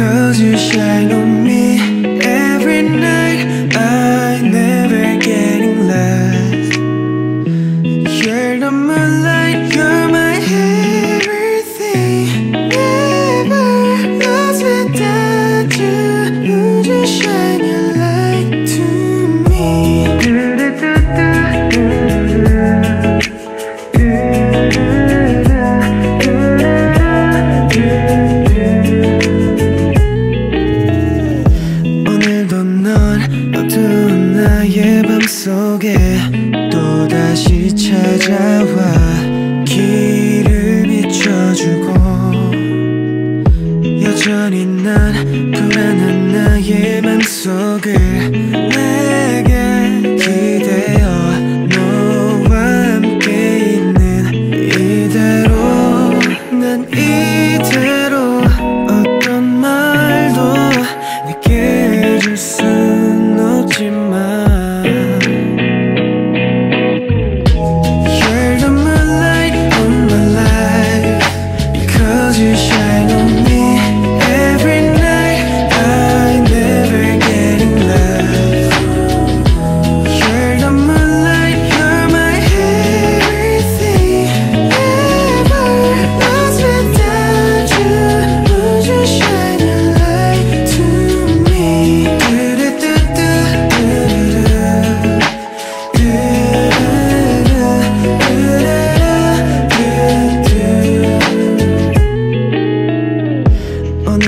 Cause you shine on me 또다시 찾아와 길을 비춰주고 여전히 난 불안한 나의 맘속을 내게 기대어 너와 함께 있는 이대로 난 이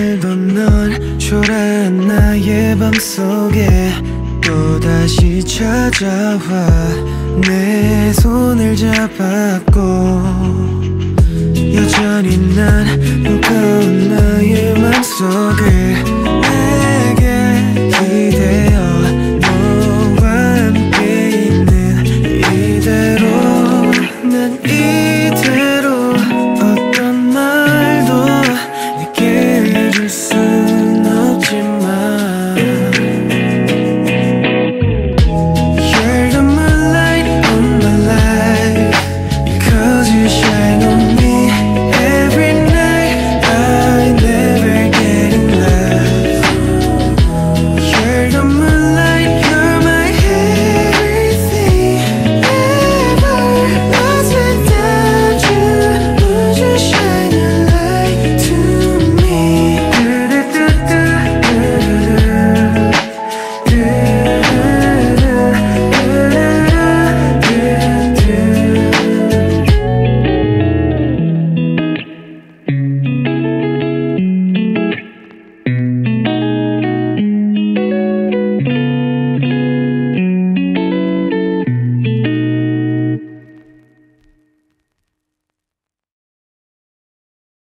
오늘도 넌 초라한 나의 맘속에 또다시 찾아와 내 손을 잡았고 여전히 난 맘속을